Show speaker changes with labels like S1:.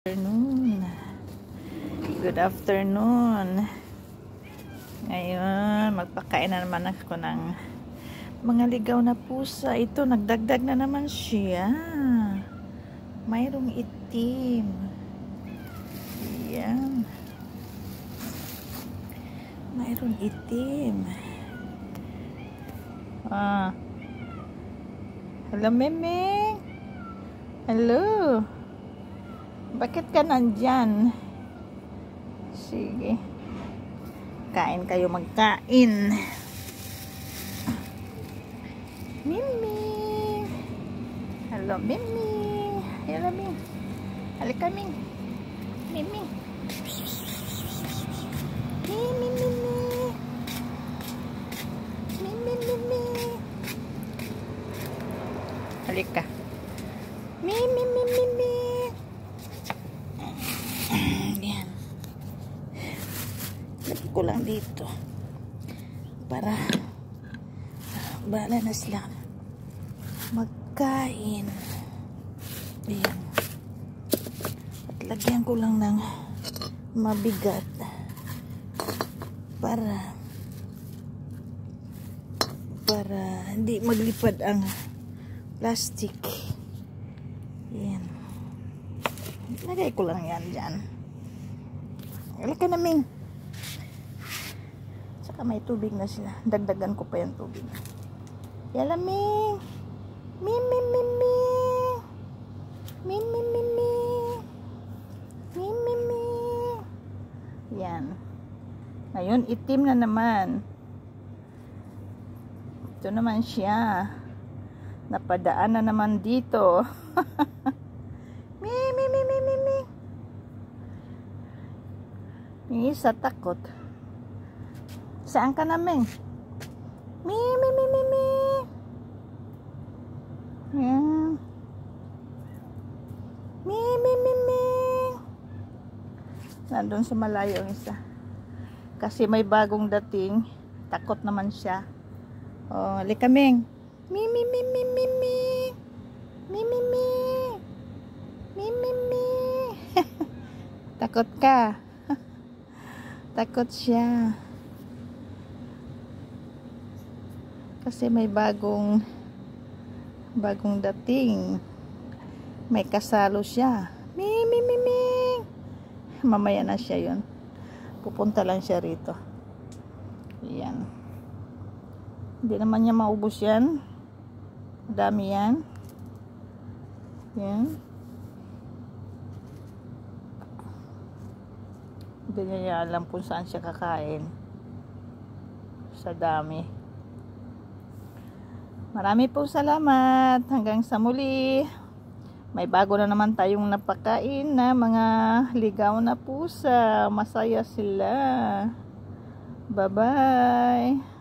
S1: afternoon. Good afternoon. Ngayon, magpakain na naman ako ng mga ligaw na pusa. Ito, nagdagdag na naman siya. Mayroong itim. Yan. Mayroong itim. Ah. Hello, Meme. Hello. Bakit ka nandyan? Sige. Kain kayo magkain. Mimi. Hello, Mimi. Hello, Mimi. Halika, Mimi. Mimi. Mimi, Mimi. Mimi, Mimi. Halika. Mimi, Mimi, Mimi. Yan. Lagay ko lang dito. Para bahala na sila magkain. Ayan. At lagyan ko lang ng mabigat para para hindi maglipad ang plastic. Ayan. Lagay ko lang yan dyan. Halika na, Ming. Saka may tubig na sila. Dagdagan ko pa yung tubig. Yala, Ming. Ming, Ming, Ming, Ming. Ming, Ming, Ming, Ming. Ming, Ming. Yan. Ngayon, itim na naman. Ito naman siya. Napadaan na naman dito. mi, mi, mi, mi, mi, mi. Isa takot. Saan ka namin? Mi, mi, mi, mi, mi. Yan. Mi, mi, mi, mi. Nandun sa malayo ang isa. Kasi may bagong dating. Takot naman siya. Oh, likaming. Mi, mi, mi, mi, mi, mi. Mi, mi, mi. Mi, mi, mi. Takot ka. Takot siya. Kasi may bagong bagong dating. May kasalo siya. Mi, mi. Mamaya na siya yun. Pupunta lang siya rito. Yan. Hindi naman niya maubos yan. Dami yan. Yan. Hindi niya alam kung saan siya kakain. Sa dami. Marami po salamat. Hanggang sa muli. May bago na naman tayong napakain na mga ligaw na pusa. Masaya sila. Bye-bye.